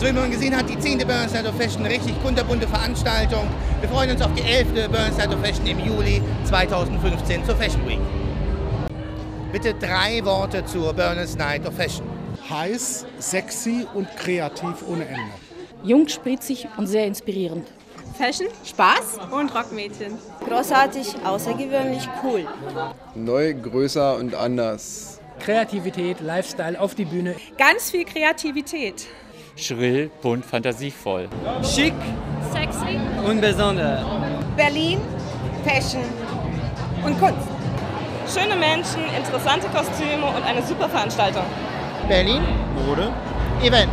So wie man gesehen hat, die 10. Burns Night of Fashion, eine richtig kunterbunte Veranstaltung. Wir freuen uns auf die 11. Burns Night of Fashion im Juli 2015 zur Fashion Week. Bitte drei Worte zur Burners Night of Fashion. Heiß, sexy und kreativ ohne Ende. Jung, spritzig und sehr inspirierend. Fashion, Spaß und Rockmädchen. Großartig, außergewöhnlich, cool. Neu, größer und anders. Kreativität, Lifestyle auf die Bühne. Ganz viel Kreativität. Schrill, bunt, fantasievoll. Schick, sexy und besonders. Berlin, Fashion und Kunst. Schöne Menschen, interessante Kostüme und eine super Veranstaltung. Berlin, Mode, Event.